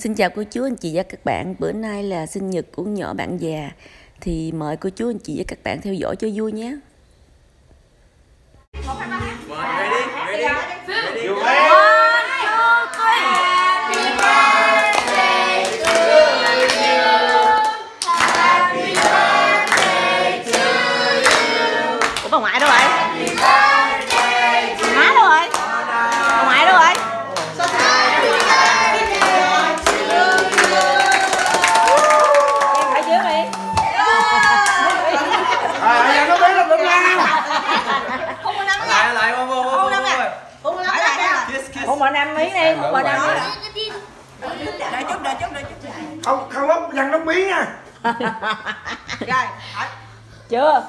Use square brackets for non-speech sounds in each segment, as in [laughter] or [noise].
Xin chào cô chú, anh chị và các bạn. Bữa nay là sinh nhật của nhỏ bạn già. Thì mời cô chú, anh chị và các bạn theo dõi cho vui nhé. [laughs] rồi Chưa?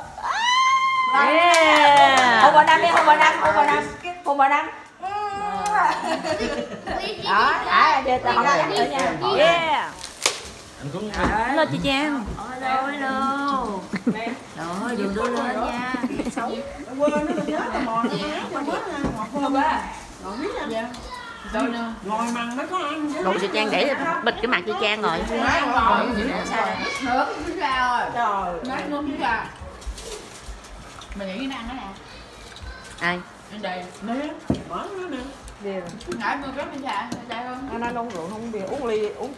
Yeah. Một bà năm đi, một bà năm, một bà năm. Một bà năm. Đó, đã, chưa tao không có nữa nha. Yeah. Hello chị Trang. Hello hello. Rồi dùng đưa lên nha. Quên nó nhớ là mòn nó nhớ quên. Ngọt hơn ba ngồi mặn nó có ăn chứ. Đồ chị Trang để bịt cái mặt chị Trang rồi. Trời. Mình nghĩ cái ăn đó nè Ai? Anh đây. Nè mở nó nè. Ngại mưa có mình xả Chạy không? Anh ăn uống rượu không bia uống ly uống.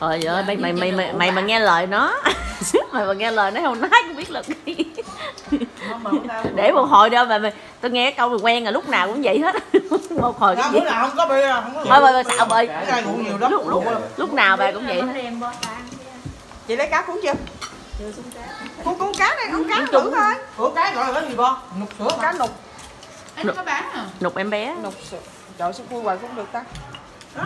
Trời ơi, mày mày mày mày, mày mà nghe lời nó. [laughs] Mày mà nghe lời nó không nói cũng biết là cái Để một hồi đâu mà mày Tôi nghe cái câu mày quen rồi lúc nào cũng vậy hết. [laughs] Một hồi cái gì nào không có bia không có Thôi thôi nhiều lắm. Lúc, lúc, lúc nào bà cũng vậy. Chị lấy cá cuốn chưa? Cuốn cuốn cá đây cuốn cá thử thôi cuốn cá gọi là cái gì bo nục sữa cá nục. Anh có bán à? Nục em bé. Nục sữa. Trời sao vui hoài cũng được ta. [laughs]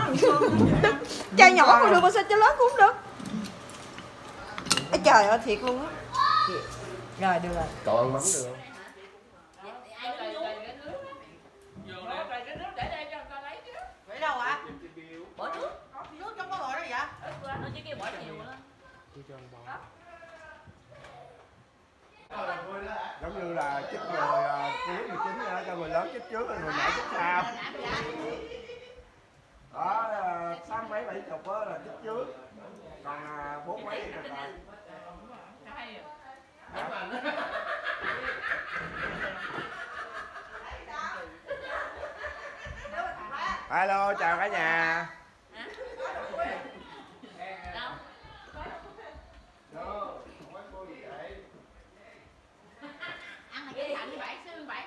Chai nhỏ cũng được mà sao chai lớn cũng được. Ê, trời ơi thiệt luôn á rồi được rồi Cậu ăn mắm được không? đâu ạ bỏ nước trong có rồi đó vậy Giống như là chích người à, cuối 19 á, cho người lớn chích trước rồi người nhỏ chích sau. Đó, à, sáu mấy bảy chục á là chích trước. Còn à, bốn mấy thì Alo, chào cả nhà. Xương vậy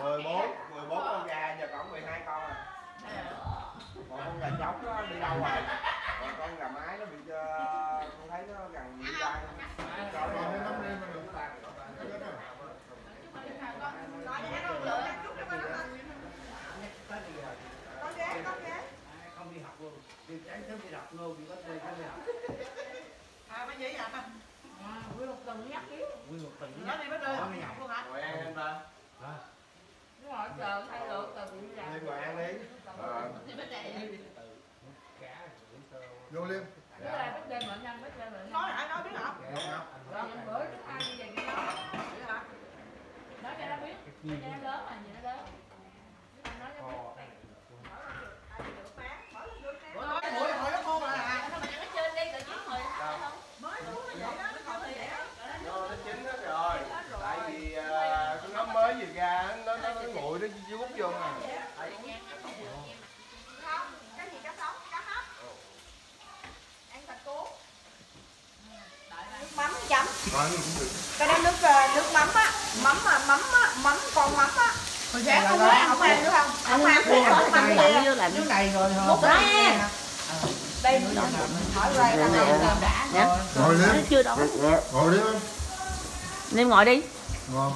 14, 14 con gà giờ còn 12 con à. Còn con gà trống nó đi đâu rồi? Còn con gà mái nó bị ờ, con thấy nó gần bị dai. Cho nó nó đi mà được tàn. Không đi học luôn. Đi trái sớm đi học luôn, đi có chơi cái đi học. à mấy gì vậy Nguyên một tuần nhắc kiếm Nguyên một tuần nó đi bắt đầu học luôn hả Ngồi ăn em ta. Đúng rồi chờ thay lượt từ bị ra Đi ngồi ăn đi. Ờ. Thì bên này Vô liêm. Bữa nay bếp đêm mọi nhân bếp đêm mọi nhân nói lại nói biết hả Rồi bữa trước ăn như vậy cái đó Nói cho nó biết Nói cho nó lớn mà gì nó lớn Nói cho nó biết Ủa, nói buổi hồi nó khô rồi à Nó mà ăn ở trên đi rồi chứ hồi không Vô nó chín hết rồi. Tại vì ờ, con nấm mới vừa ra nó nó nó nguội nó rút vô mà. cái gì cá sống cá hấp ăn thịt cuốn nước mắm chấm Còn cũng được. Cái đó nước ờ, nước mắm á. Mắm mà mắm á mắm con mắm á. Hồi sáng không ăn không ăn nữa không? Không ăn thì không ăn Ăn. kia lại này rồi một đây đây hỏi ra là Dạ. Ngồi Nó liêm. chưa đói Ngồi đi. Nên ngồi đi. Ngon.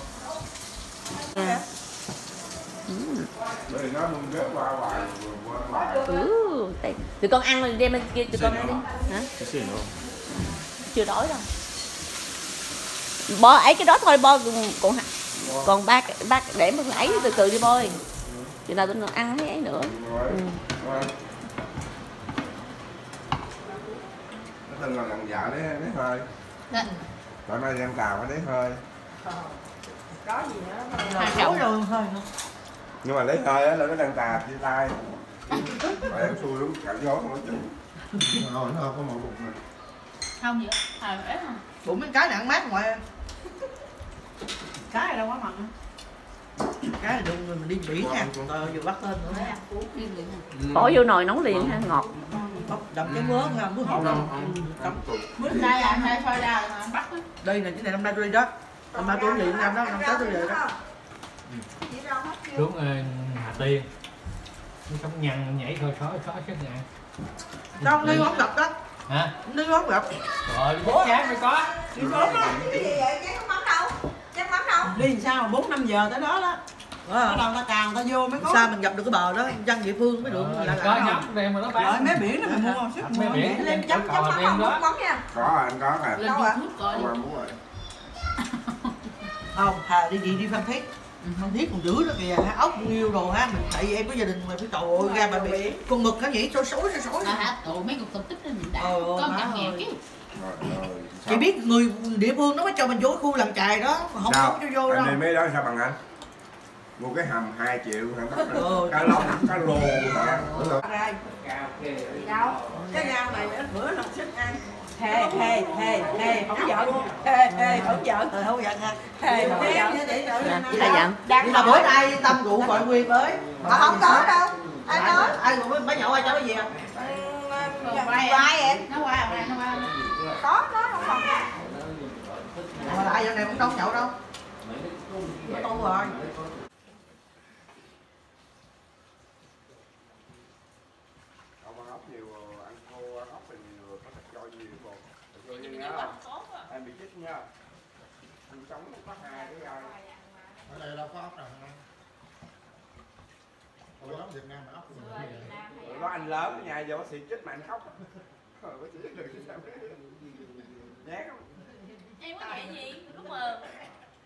Ừ. Tụi con ăn rồi đem bên kia tụi con ăn đi. Hả? Chưa đói đâu Bo ấy cái đó thôi bo còn còn, còn ba ba để một ấy từ từ đi bôi Chừng nào nó ăn mấy ấy nữa. Ừ. Từng là lần vợ đấy đấy hơi. Tối nay đem cào cái đấy hơi. có gì nữa Hai luôn thôi Nhưng mà lấy hơi á là nó đang tà chia tay. Tại em xui lắm, cạnh gió không có chứ Rồi, nó có một bụng này không vậy? À không? Bụng mấy cái này ăn mát ngoài. Cái này đâu quá mặn cái này đừng mình đi biển nha. ờ vừa bắt lên nữa. Bỏ vô nồi nấu liền ha ngọt. Đập cái mớ nha mớ hột đâu bữa nay là hai thôi ra là bắt đây này cái này năm nay tôi đi đó. Năm nay tôi đi năm đó năm tới tôi về đó. Xuống ờ, Hà Tiên. Nó sống nhăn nhảy thôi khó khó chết nè. Đâu đi không gặp đó hả? Đi không gặp rồi bố chán mới có. Đi sớm đó. Đi làm sao mà bốn năm giờ tới đó đó? Bắt đầu ta cào ta vô mới có. Sao mình gặp được cái bờ đó? Dân địa phương mới được. Rồi, là có là nhóc đem mà nó rồi bán mé biển nó mình mua sức mua biển. lên chấm chấm mắm đó. mắm nha. Có anh có nè. Lên Đâu ạ? rồi. Không hà đi gì đi phan thiết phan thiết còn dữ đó kìa ha ốc nhiêu đồ ha mình tại vì em có gia đình mà phải trời ơi ra bãi biển con mực nó nhảy sôi sối sôi sối là hả? Tụi mấy cục tập tích lên mình đã có má trăm ngàn chứ. Chỉ biết người địa phương nó mới cho mình vô khu làng chài đó mà không Sao? không cho vô đâu. Anh đi mấy đó sao bằng anh? Mua cái hầm 2 triệu bắt Ừ. cá lóc, cá rô hả? Cái rau này bữa nó sức ăn thề thề thề thề không giận thề thề không giận thề không giận ha. Thề không giận chỉ là dặn nhưng mà bữa nay tâm rượu gọi nguyên tới mà không có đâu. Ai nói? ai rồi mới nhậu ai cho cái gì à? Vai em. Nó qua rồi nó qua. Có nó không còn. Mà lại giờ này cũng đâu nhậu đâu. Tu rồi Không ăn ốc nhiều, ăn khô, ăn ốc thì nhiều, có thịt cho nhiều bột. Thịt cho nhiều nhiều nha. Em bị chích nha. Anh sống có hai cái gai. ở đây đâu có ốc nào không Ủa ốc Việt Nam mà ốc Việt Nam hay Rồi đó anh lớn ở nhà giờ bác sĩ chích mà anh khóc. Rồi bác sĩ được sao biết. Nhát lắm. em có chuyện gì lúc mà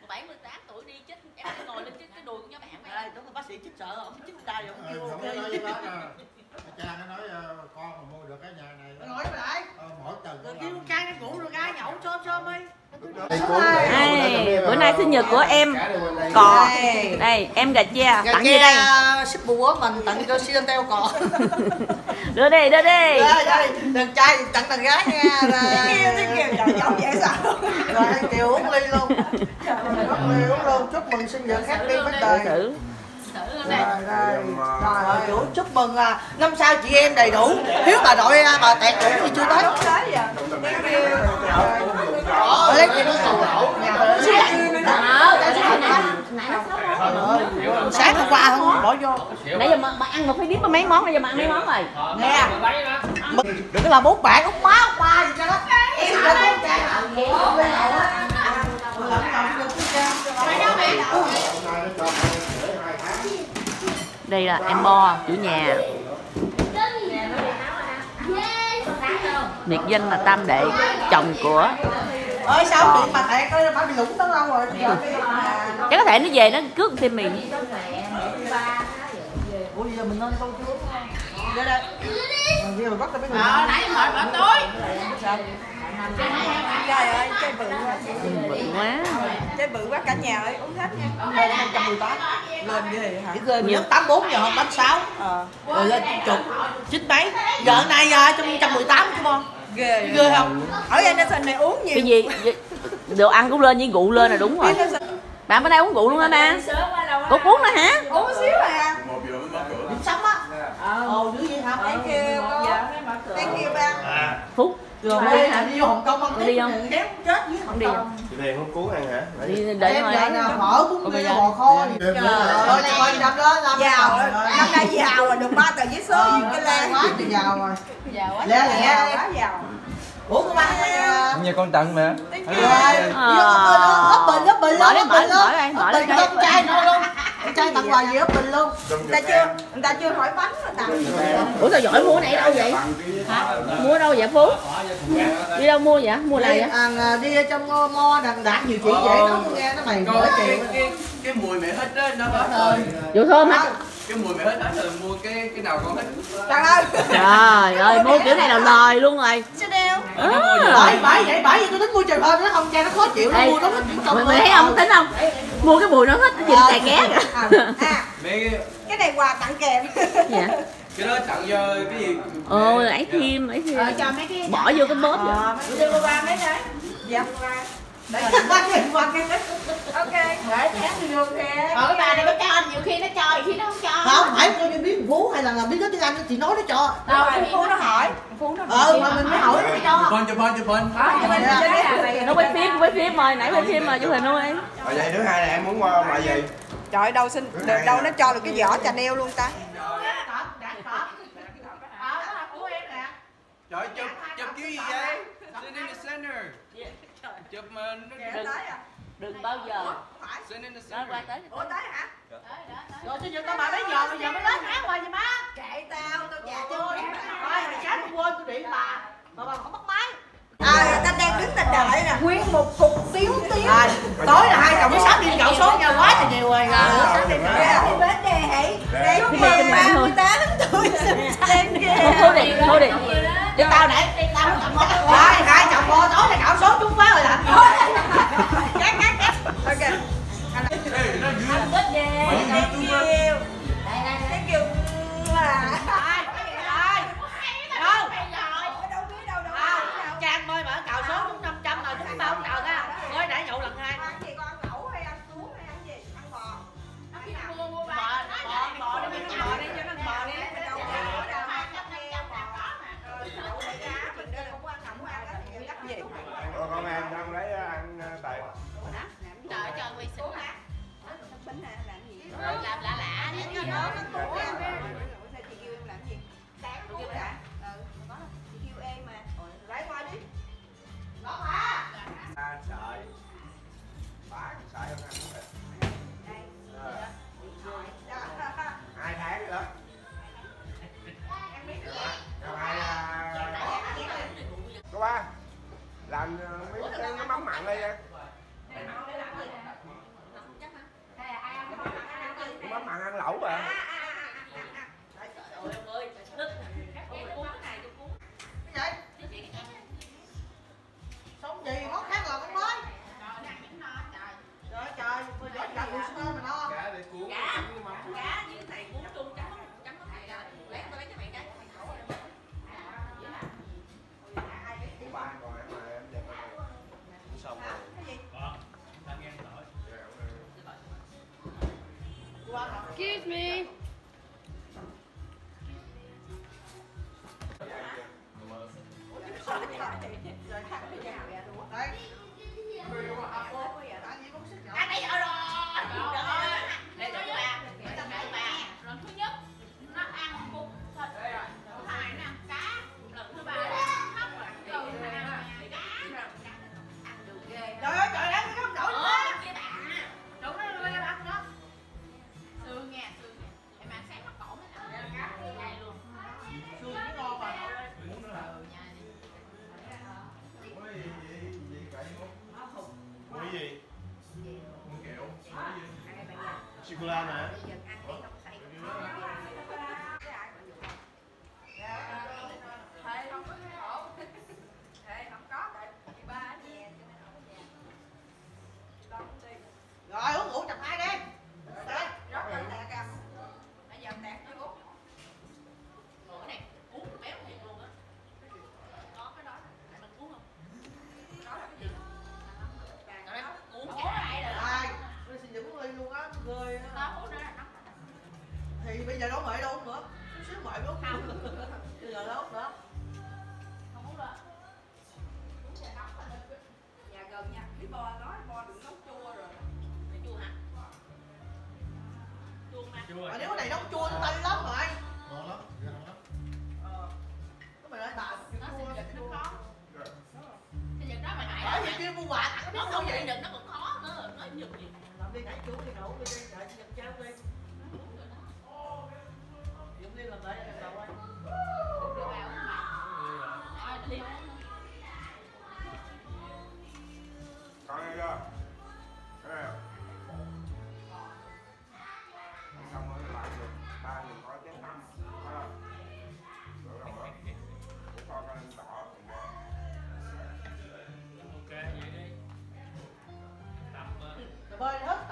78 tuổi đi chết em ngồi lên cái cái đùi của nhóm bạn đúng là bác sĩ chích sợ ông chích tay rồi ông ừ, kêu không ok với cha nó nói ờ, con mà mua được cái nhà này Nó nói mà lại ờ, mỗi tuần rồi con kêu con trai nó ngủ rồi ai nhậu chôm chôm đi. Ê, bữa nay sinh nhật của em. cò đây. Em gà cha tặng gì đây? ship bùa mình tặng cho siêu teo cò [laughs] đưa đi đưa đi. Đây đây đàn trai tặng đàn gái nha. [laughs] Rồi kiều uống ly luôn. Uống ly uống luôn. Chúc mừng sinh nhật happy birthday. thử. thử cái này rồi ơi chủ chúc mừng à, năm sau chị em đầy đủ thiếu bà đội à, bà tẹt đủ thì chưa tới lấy cái nó sáng hôm qua không bỏ vô nãy giờ mà, mà ăn mà phải biết mấy món nãy giờ mà ăn mấy món rồi nè đừng có làm bút bạn út má út ba gì cho đó em là con trai đây là em bo chủ nhà. Biệt danh là tam đệ chồng của ơi sao điện mà tẹt ơi bà bị lủng tới đâu rồi? Chắc có thể nó về nó cướp thêm miền ủa giờ mình nên câu trước. Đây mình bắt được mấy người ờ nãy mệt mệt tối. Trời ơi, chơi bự bự quá. Chơi bự quá cả nhà ơi, uống hết nha. 118 Lên như thế hả? Chỉ rơi mình 84 giờ không 86 Ờ, rồi lên chục. chín mấy. Giờ nay giờ trong 118 chứ không? Ghê ghê không? Ở Anderson này uống nhiều. Cái gì? Đồ ăn cũng lên với rượu lên là đúng rồi. Bạn bữa nay uống rượu luôn hả ba? Cục uống nữa hả Uống xíu à điểm sống á ồ dữ vậy hả Thank you cô Thank you ba phúc rồi Đi đi hả? đi ăn Đi không? khéo chết với không đi không? Đèn không cuốn ăn hả? đi để em thôi. giờ nào phở bún bia bò kho trời ơi đâm đó làm Giàu, năm nay giàu rồi, được ba tờ giấy số Ờ, cái la quá thì giàu rồi. Giàu quá lẹ lẹ Giàu đi quá giàu. Ủa của ba Cũng như con tận mà. Thank you. Ấp bình ấp bình đi, ấp bình luôn mở đây, mở cho. con trai nữa luôn trai tặng quà gì ấp bình luôn. Người ta chưa, người ta chưa hỏi bánh rồi tặng. Ủa sao giỏi mua cái này đâu vậy? Mua đâu vậy phú? Đi đâu mua vậy? Mua này vậy ăn à, đi trong mo- mo đằng đạt nhiều chuyện vậy nó cũng nghe nó mày bởi chuyện. cái cái mùi mẹ hết đó nó hết thôi rượu thơm hả cái mùi mẹ hết đó rồi mua cái cái nào con hết. Trời ơi. Trời ơi mua kiểu này là lời luôn rồi. Chanel à. bởi bởi vậy bởi vậy tôi tính mua trời thơm nó không cha nó khó chịu nó mua nó thích chuyện mày, mày thấy không tính không? Mua cái mùi nó thích nó nhìn cài ké kìa À, mấy cái cái này quà tặng kèm. Dạ. Cái đó tặng cho cái gì? Ồ ấy thêm ấy thêm. Ờ, cho mấy cái bỏ vô cái bóp vậy. Ờ, đưa ba mấy đấy. Dạ. Nhìn qua cái Ok. Để khác đi vô kìa. Ờ cái bà này mới cho anh, nhiều khi nó cho, khi nó không cho. Không phải coi như biết phú hay là là biết nói tiếng anh chị nói nó cho. Đâu, Phú Phú nó hỏi. Phú nó hỏi. ờ mà mình mới hỏi nó cho. Chụp hình chụp hình chụp hình. Nó quay phim quay phim rồi nãy quay phim rồi chụp hình luôn em rồi vậy thứ hai là em muốn qua ngoại gì Trời ơi, đâu xin được đâu nó cho được cái vỏ trà neo luôn ta. trời chụp chụp cái gì vậy chụp mà nó đừng đừng bao giờ nó qua tới Ủa tới hả? rồi chứ tao bà bây giờ bây giờ mới nói tháng qua gì má Kệ tao, tao già cho thôi mày sáng tôi quên tôi điện bà mà bà không bắt máy À, ta đang đứng ta đợi nè. Nguyên một cục tiếu tiếu. à, tối là hai chồng mới sáng đi gạo số nhau quá thì nhiều rồi Ờ, sáng đi đến đề chúc này mừng cái này thôi. 38 tuổi sinh đi thôi đi. Cho tao để tao không chồng rồi hai chồng bo tối là gạo số trúng phá rồi làm Cắt, cắt, cắt. Ok. Ê, nó dữ Sigulana. Bây giờ đâu mời đâu nữa. Chút xíu mời luôn [laughs] bây giờ đâu nữa. Không uống được Uống trà nóng là được. Nhà gần nha. Biết bo nói bo đừng nấu chua rồi. Phải chua hả? Chua. Mà. Chua. mà nếu cái này nấu chua nó tanh lắm rồi ngon lắm ngon lắm. Ờ. Cái mày nói bà Nó chua. sinh nhật nó khó. Sinh nhật đó mày bởi hại vì nó kia mua quà tặng Nó không không vậy? nó cũng khó. Nữa Nói nhật gì làm đi nãy chú đi nấu đi đi đợi nhật trao đi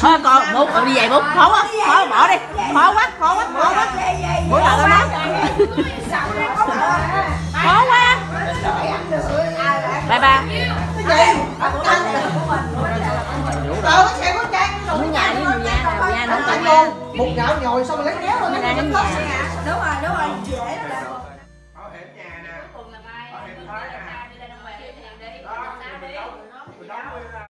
thôi con bút con đi về bút khó quá khó bỏ đi. khó quá khó quá khó quá. Mỗi lần tao nói. Khó quá. Bye bye. Ờ, xe với mùi da, mùi da nó cần luôn Một gạo nhồi xong rồi lấy kéo rồi nó Đúng rồi, đúng rồi, dễ lắm.